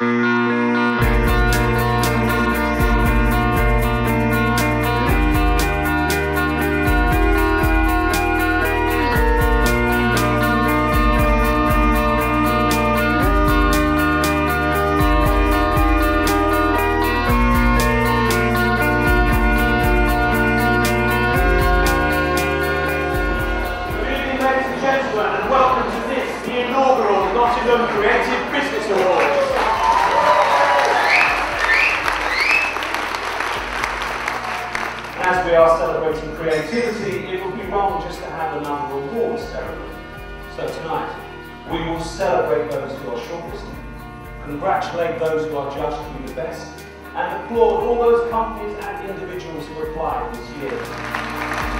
Música we are celebrating creativity, it would be wrong just to have another awards ceremony. So tonight, we will celebrate those who are shortlisted, congratulate those who are judged to be the best, and applaud all those companies and individuals who applied this year.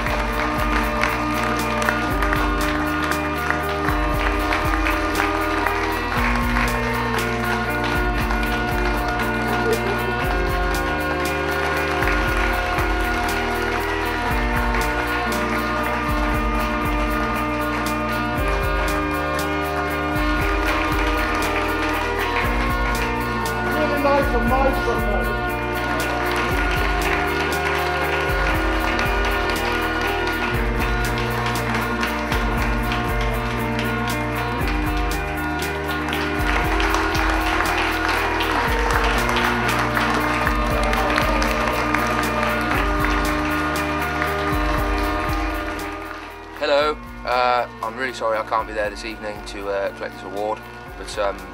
Hello, uh, I'm really sorry I can't be there this evening to uh, collect this award, but um,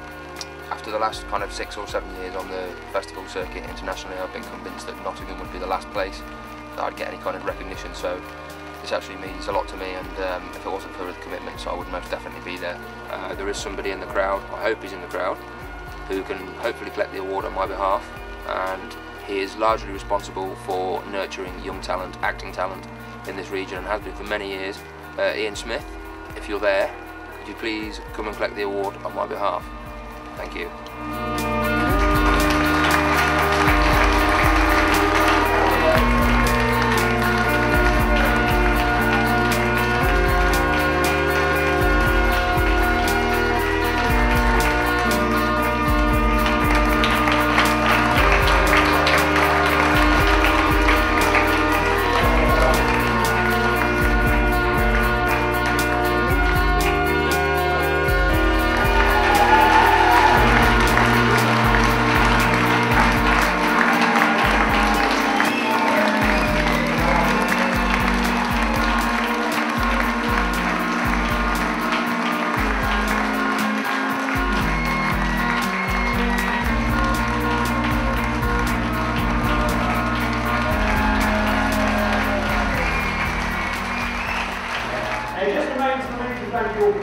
after the last kind of six or seven years on the festival circuit internationally, I've been convinced that Nottingham would be the last place that I'd get any kind of recognition. So this actually means a lot to me, and um, if it wasn't for the commitments, I would most definitely be there. Uh, there is somebody in the crowd, I hope he's in the crowd, who can hopefully collect the award on my behalf, and he is largely responsible for nurturing young talent, acting talent in this region, and has been for many years. Uh, Ian Smith, if you're there, could you please come and collect the award on my behalf? Thank you.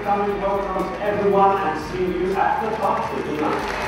Coming. Well done to everyone and see you at the party. Good night.